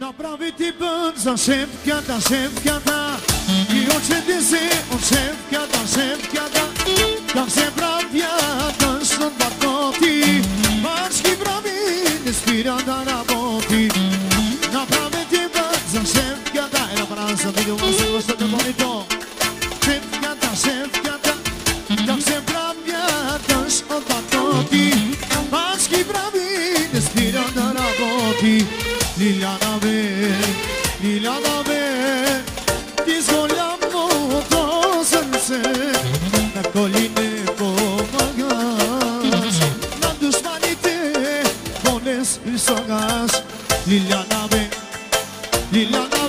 Να πράβει την πάντα σε πια τα σε πια τα. Και όσε τις έωσε πια τα σε πια τα. Τα σε βράδια τα στον πακότη Μας και βράβει τη σπήρα τα ραβότη Να πράβει την πάντα σε πια τα. Ένα παράστα βίντεο μας εγώ στο τεμπονιτό Σε πια τα σε πια τα. Τα σε βράδια τα στον πακότη Μας και βράβει τη σπήρα τα ραβότη Λιλιάνα με, Λιλιάνα με Τη σχολιά μου το σένσε Να κολλήνε κομμαγιάς Να τους φανείτε φωνές της αγάς Λιλιάνα με, Λιλιάνα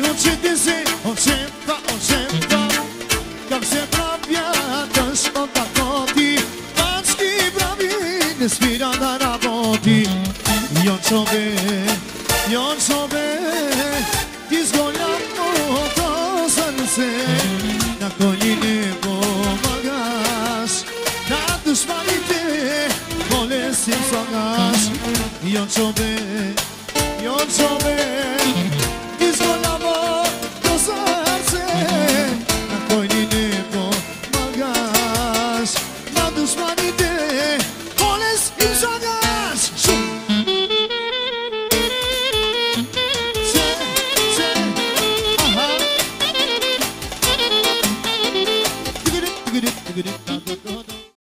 učiti od šefa, od šefa Kak se pravja teško tako ti Tački pravi ne svira na raboti Jon čove, jon čove Ti zgoljamo to srce